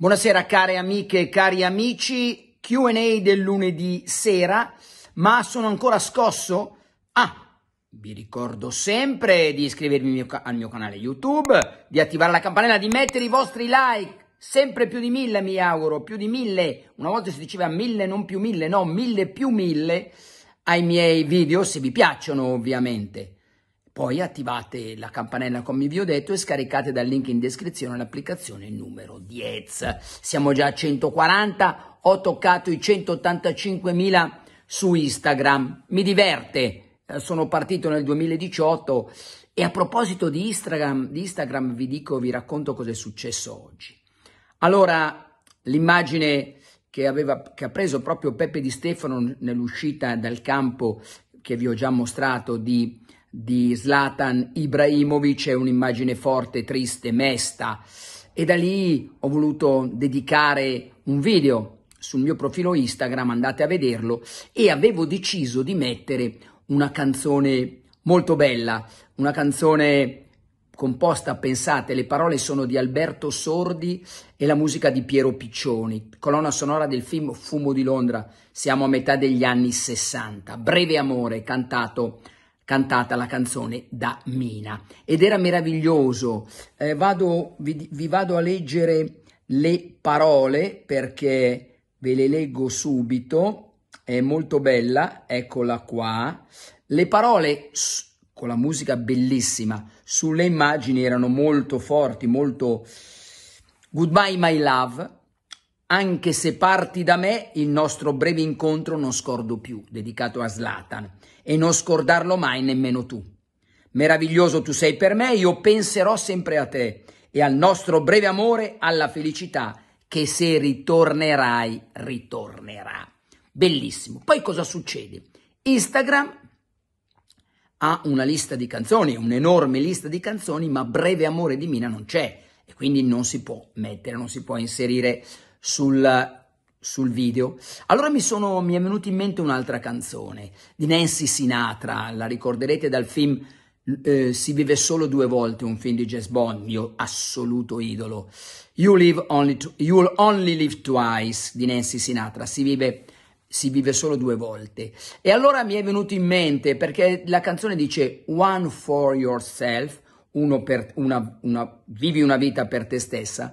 Buonasera care amiche e cari amici, Q&A del lunedì sera, ma sono ancora scosso? Ah, vi ricordo sempre di iscrivervi al mio canale YouTube, di attivare la campanella, di mettere i vostri like, sempre più di mille mi auguro, più di mille, una volta si diceva mille non più mille, no, mille più mille ai miei video, se vi piacciono ovviamente. Poi attivate la campanella come vi ho detto e scaricate dal link in descrizione l'applicazione numero 10. Siamo già a 140, ho toccato i 185.000 su Instagram. Mi diverte, eh, sono partito nel 2018 e a proposito di Instagram, di Instagram vi dico, vi racconto cosa è successo oggi. Allora, l'immagine che, aveva, che ha preso proprio Peppe Di Stefano nell'uscita dal campo che vi ho già mostrato di di Zlatan Ibrahimovic è un'immagine forte, triste, mesta. E da lì ho voluto dedicare un video sul mio profilo Instagram, andate a vederlo, e avevo deciso di mettere una canzone molto bella, una canzone composta, pensate, le parole sono di Alberto Sordi e la musica di Piero Piccioni, colonna sonora del film Fumo di Londra, siamo a metà degli anni 60, Breve Amore, cantato cantata la canzone da Mina ed era meraviglioso. Eh, vado, vi, vi vado a leggere le parole perché ve le leggo subito, è molto bella, eccola qua. Le parole con la musica bellissima sulle immagini erano molto forti, molto Goodbye my love, anche se parti da me, il nostro breve incontro non scordo più, dedicato a Slatan e non scordarlo mai nemmeno tu. Meraviglioso tu sei per me, io penserò sempre a te e al nostro breve amore, alla felicità che se ritornerai, ritornerà. Bellissimo. Poi cosa succede? Instagram ha una lista di canzoni, un'enorme lista di canzoni, ma Breve Amore di Mina non c'è e quindi non si può mettere, non si può inserire sul sul video. Allora mi, sono, mi è venuta in mente un'altra canzone di Nancy Sinatra, la ricorderete dal film eh, Si vive solo due volte, un film di Jazz Bond, mio assoluto idolo. You live only to, You'll only live twice di Nancy Sinatra, si vive, si vive solo due volte. E allora mi è venuto in mente perché la canzone dice One for yourself, uno per una, una, vivi una vita per te stessa,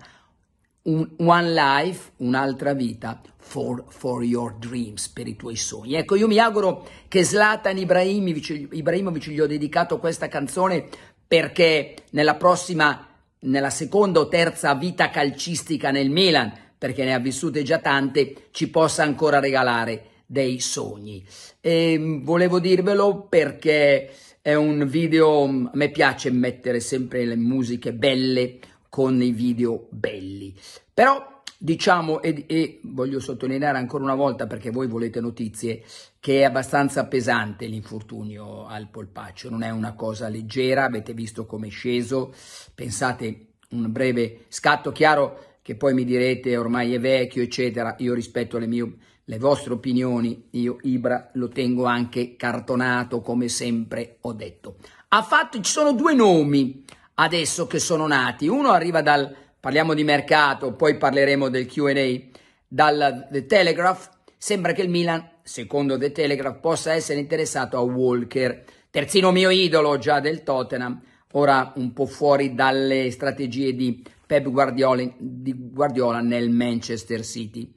un one life, un'altra vita for, for, your dreams, per i tuoi sogni. Ecco, io mi auguro che Zlatan Ibrahimovic, Ibrahimovic gli ho dedicato questa canzone perché nella prossima, nella seconda o terza vita calcistica nel Milan, perché ne ha vissute già tante, ci possa ancora regalare dei sogni. E volevo dirvelo perché è un video, a me piace mettere sempre le musiche belle, con i video belli. Però diciamo, e, e, voglio sottolineare ancora una volta perché voi volete notizie, che è abbastanza pesante l'infortunio al polpaccio, non è una cosa leggera, avete visto come è sceso, pensate un breve scatto chiaro che poi mi direte ormai è vecchio eccetera, io rispetto le, mie, le vostre opinioni, io Ibra lo tengo anche cartonato come sempre ho detto. Ha fatto, ci sono due nomi adesso che sono nati. Uno arriva dal, parliamo di mercato, poi parleremo del Q&A, dal The Telegraph. Sembra che il Milan, secondo The Telegraph, possa essere interessato a Walker, terzino mio idolo già del Tottenham, ora un po' fuori dalle strategie di Pep Guardiola, di Guardiola nel Manchester City.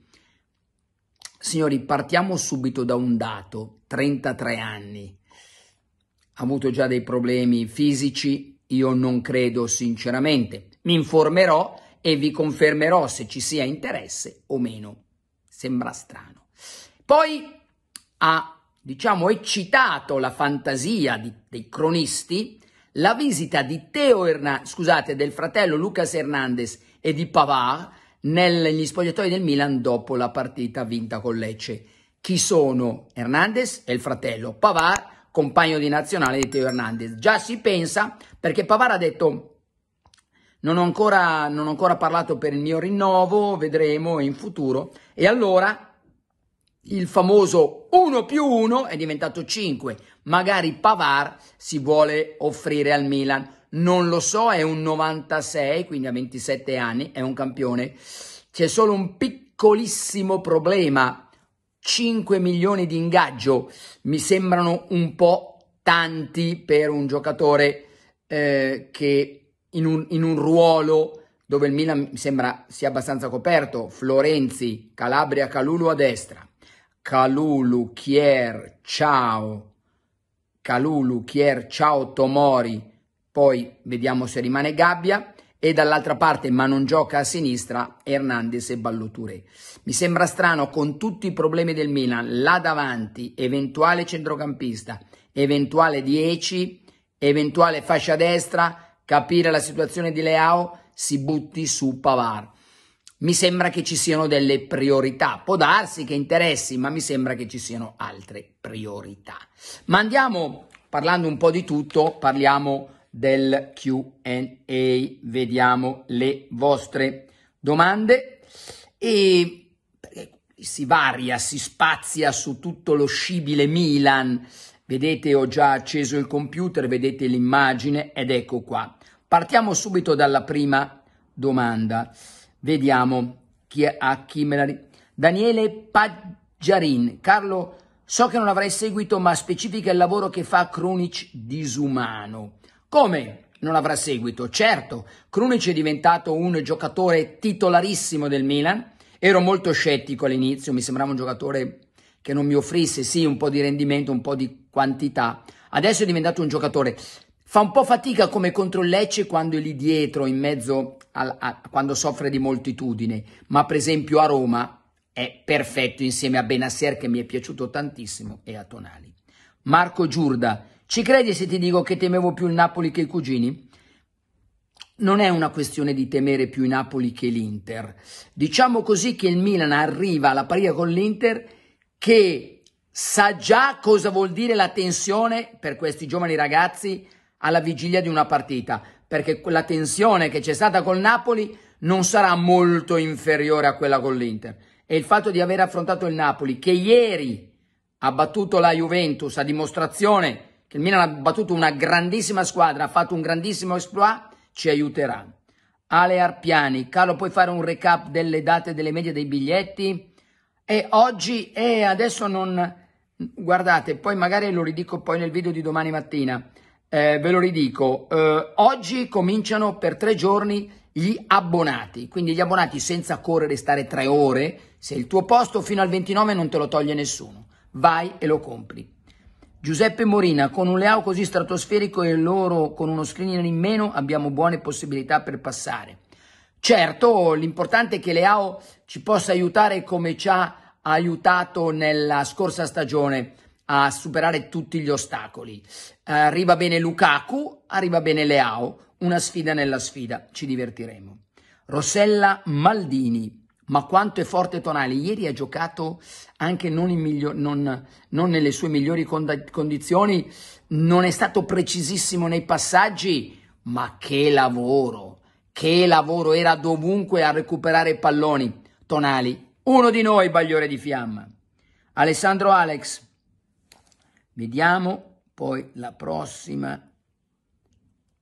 Signori, partiamo subito da un dato, 33 anni. Ha avuto già dei problemi fisici, io non credo sinceramente. Mi informerò e vi confermerò se ci sia interesse o meno. Sembra strano. Poi ha, diciamo, eccitato la fantasia di, dei cronisti la visita di Teo Hernandez, scusate, del fratello Lucas Hernandez e di Pavard negli spogliatoi del Milan dopo la partita vinta con Lecce. Chi sono Hernandez e il fratello Pavard compagno di nazionale di Teo Hernandez. Già si pensa, perché Pavara ha detto non ho, ancora, non ho ancora parlato per il mio rinnovo, vedremo in futuro. E allora il famoso 1 più 1 è diventato 5. Magari Pavar si vuole offrire al Milan. Non lo so, è un 96, quindi ha 27 anni, è un campione c'è solo un piccolissimo problema. 5 milioni di ingaggio. Mi sembrano un po' tanti per un giocatore eh, che in un, in un ruolo dove il Milan mi sembra sia abbastanza coperto, Florenzi, Calabria, Calulu a destra, Calulu, Chier, Ciao, Calulu, Chier, Ciao, Tomori, poi vediamo se rimane Gabbia, e dall'altra parte, ma non gioca a sinistra, Hernandez e Balloture. Mi sembra strano, con tutti i problemi del Milan, là davanti, eventuale centrocampista, eventuale 10, eventuale fascia destra, capire la situazione di Leao, si butti su Pavar. Mi sembra che ci siano delle priorità. Può darsi che interessi, ma mi sembra che ci siano altre priorità. Ma andiamo, parlando un po' di tutto, parliamo del Q&A, vediamo le vostre domande e si varia, si spazia su tutto lo scibile Milan. Vedete, ho già acceso il computer, vedete l'immagine ed ecco qua. Partiamo subito dalla prima domanda. Vediamo chi è, a chi me la... Daniele Paggiarin. Carlo, so che non avrai seguito, ma specifica il lavoro che fa Krunic disumano. Come non avrà seguito? Certo, Krunic è diventato un giocatore titolarissimo del Milan. Ero molto scettico all'inizio, mi sembrava un giocatore che non mi offrisse sì un po' di rendimento, un po' di quantità. Adesso è diventato un giocatore Fa un po' fatica come contro il Lecce quando è lì dietro, in mezzo a, a, quando soffre di moltitudine, ma per esempio a Roma è perfetto insieme a Benasser che mi è piaciuto tantissimo e a Tonali. Marco Giurda, ci credi se ti dico che temevo più il Napoli che i cugini? Non è una questione di temere più i Napoli che l'Inter. Diciamo così che il Milan arriva alla paria con l'Inter che sa già cosa vuol dire la tensione per questi giovani ragazzi alla vigilia di una partita, perché la tensione che c'è stata col Napoli non sarà molto inferiore a quella con l'Inter. E il fatto di aver affrontato il Napoli, che ieri ha battuto la Juventus, a dimostrazione che il Milan ha battuto una grandissima squadra, ha fatto un grandissimo exploit, ci aiuterà. Ale Arpiani, Carlo, puoi fare un recap delle date delle medie dei biglietti? E oggi, e adesso non... Guardate, poi magari lo ridico poi nel video di domani mattina. Eh, ve lo ridico, eh, oggi cominciano per tre giorni gli abbonati, quindi gli abbonati senza correre e stare tre ore, se il tuo posto fino al 29 non te lo toglie nessuno, vai e lo compri. Giuseppe Morina, con un Leao così stratosferico e loro con uno screener in meno abbiamo buone possibilità per passare. Certo, l'importante è che Leao ci possa aiutare come ci ha aiutato nella scorsa stagione a superare tutti gli ostacoli. Arriva bene Lukaku, arriva bene Leao, una sfida nella sfida, ci divertiremo. Rossella Maldini, ma quanto è forte Tonali, ieri ha giocato anche non, miglior, non, non nelle sue migliori condizioni, non è stato precisissimo nei passaggi, ma che lavoro, che lavoro, era dovunque a recuperare palloni. Tonali, uno di noi, bagliore di fiamma. Alessandro Alex, Vediamo poi la prossima,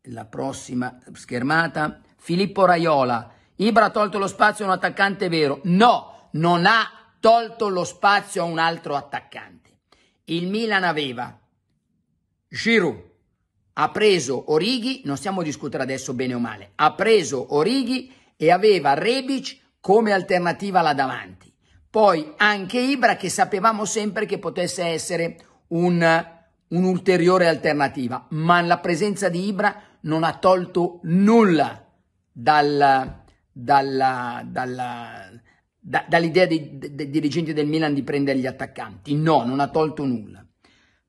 la prossima schermata. Filippo Raiola. Ibra ha tolto lo spazio a un attaccante vero. No, non ha tolto lo spazio a un altro attaccante. Il Milan aveva Giroud, ha preso Orighi, non stiamo a discutere adesso bene o male, ha preso Orighi e aveva Rebic come alternativa là davanti. Poi anche Ibra che sapevamo sempre che potesse essere un, un'ulteriore alternativa, ma la presenza di Ibra non ha tolto nulla dal, dalla, dalla, da, dall'idea dei, dei, dirigenti del Milan di prendere gli attaccanti. No, non ha tolto nulla.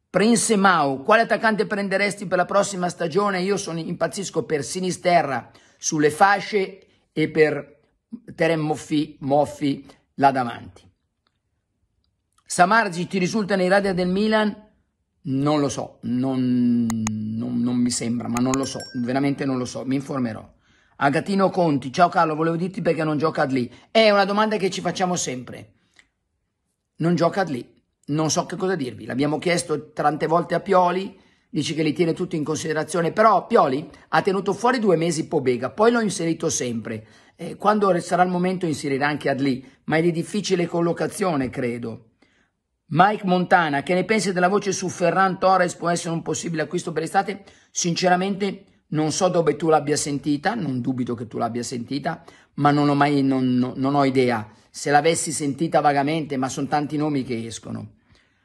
Prince Mau, quale attaccante prenderesti per la prossima stagione? Io sono, impazzisco per Sinisterra sulle fasce e per Terem Moffi, Moffi là davanti. Samargi ti risulta nei radar del Milan? Non lo so, non, non, non, mi sembra, ma non lo so, veramente non lo so, mi informerò. Agatino Conti, ciao Carlo, volevo dirti perché non gioca ad lì. È una domanda che ci facciamo sempre. Non gioca ad lì, non so che cosa dirvi. L'abbiamo chiesto tante volte a Pioli, dice che li tiene tutti in considerazione, però Pioli ha tenuto fuori due mesi Pobega, poi l'ho inserito sempre. Eh, quando sarà il momento inserirà anche Adli, ma è di difficile collocazione, credo. Mike Montana, che ne pensi della voce su Ferran Torres? Può essere un possibile acquisto per estate? Sinceramente non so dove tu l'abbia sentita, non dubito che tu l'abbia sentita, ma non ho mai, non, non ho idea. Se l'avessi sentita vagamente, ma sono tanti nomi che escono.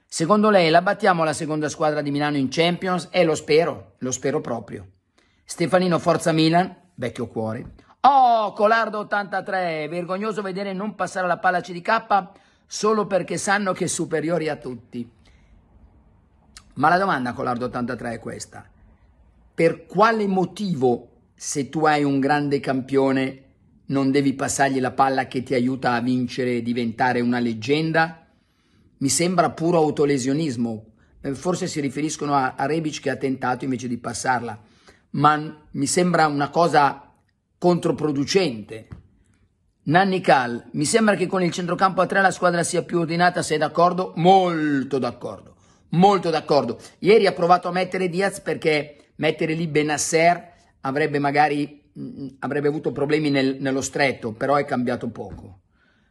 Secondo lei la battiamo la seconda squadra di Milano in Champions? E lo spero, lo spero proprio. Stefanino Forza Milan, vecchio cuore. Oh, Colardo 83, vergognoso vedere non passare la palla CDK solo perché sanno che è superiori a tutti. Ma la domanda, Colardo 83, è questa. Per quale motivo, se tu hai un grande campione, non devi passargli la palla che ti aiuta a vincere e diventare una leggenda? Mi sembra puro autolesionismo. Eh, forse si riferiscono a, Rebic che ha tentato invece di passarla, ma mi sembra una cosa controproducente. Nanni Cal, mi sembra che con il centrocampo a tre la squadra sia più ordinata, sei d'accordo? Molto d'accordo, molto d'accordo. Ieri ha provato a mettere Diaz perché mettere lì Benasser avrebbe magari mh, mm, avrebbe avuto problemi nel, nello stretto, però è cambiato poco.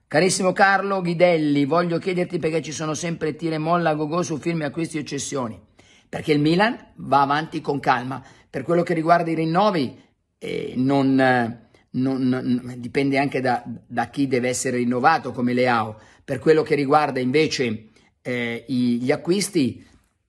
Carissimo Carlo Ghidelli, voglio chiederti perché ci sono sempre tire molla a go-go su firme, acquisti e cessioni. Perché il Milan va avanti con calma. Per quello che riguarda i rinnovi, eh, non non, non, dipende anche da, da, chi deve essere rinnovato come Leao. Per quello che riguarda invece eh, gli acquisti,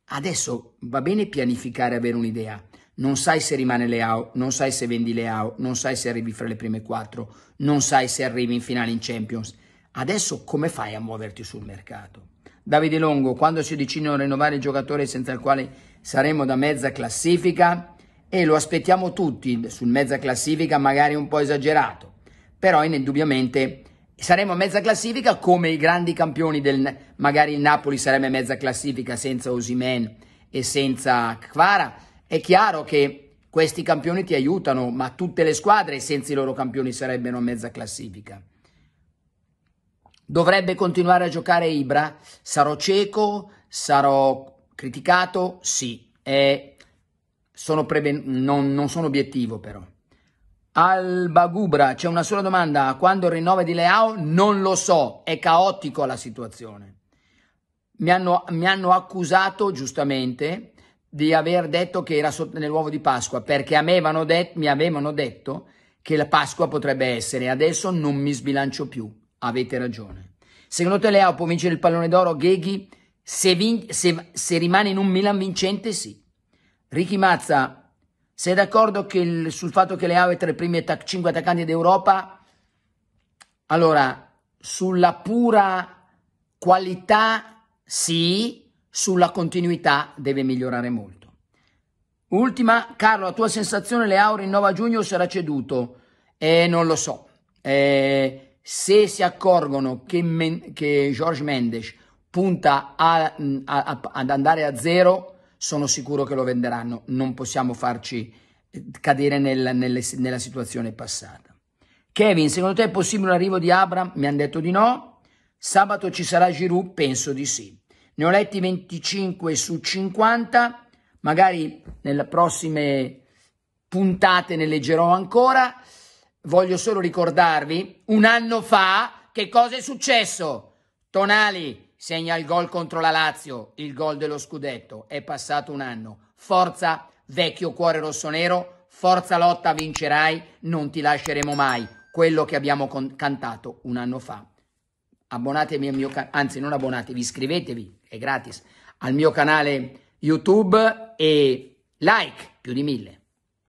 adesso va bene pianificare avere un'idea. Non sai se rimane Leao, non sai se vendi Leao, non sai se arrivi fra le prime quattro, non sai se arrivi in finale in Champions. Adesso come fai a muoverti sul mercato? Davide Longo, quando si decidono a rinnovare il giocatore senza il quale saremo da mezza classifica, e lo aspettiamo tutti sul mezza classifica, magari un po' esagerato, però indubbiamente saremo mezza classifica come i grandi campioni del magari il Napoli sarebbe mezza classifica senza Osimen e senza Kvara. È chiaro che questi campioni ti aiutano, ma tutte le squadre senza i loro campioni sarebbero mezza classifica. Dovrebbe continuare a giocare Ibra? Sarò cieco? Sarò criticato? Sì. È sono non, non sono obiettivo però. Alba Gubra, c'è una sola domanda, quando rinnova di Leao? Non lo so, è caotico la situazione. Mi hanno, mi hanno accusato giustamente di aver detto che era nell'uovo di Pasqua, perché avevano mi avevano detto che la Pasqua potrebbe essere, adesso non mi sbilancio più, avete ragione. Secondo te Leao può vincere il pallone d'oro, Gheghi? Se, se, se rimane in un Milan vincente, sì. Ricky Mazza, sei d'accordo il, sul fatto che Leao è tra i primi attac- 5 attaccanti d'Europa? Allora, sulla pura qualità sì, sulla continuità deve migliorare molto. Ultima, Carlo, la tua sensazione Leao rinnova a giugno o sarà ceduto? Eh, non lo so. Eh, se si accorgono che, Men- che George Mendes punta a, a, a, ad andare a zero, sono sicuro che lo venderanno, non possiamo farci eh, cadere nel, nelle, nella situazione passata. Kevin, secondo te è possibile l'arrivo di Abram? Mi hanno detto di no. Sabato ci sarà Giroud? Penso di sì. Ne ho letti 25 su 50, magari nelle prossime puntate ne leggerò ancora. Voglio solo ricordarvi, un anno fa, che cosa è successo? Tonali, segna il gol contro la Lazio, il gol dello scudetto. È passato un anno. Forza, vecchio cuore rossonero, forza lotta, vincerai, non ti lasceremo mai. Quello che abbiamo cantato un anno fa. Abbonatevi al mio canale, anzi non abbonatevi, iscrivetevi, è gratis, al mio canale YouTube e like più di mille.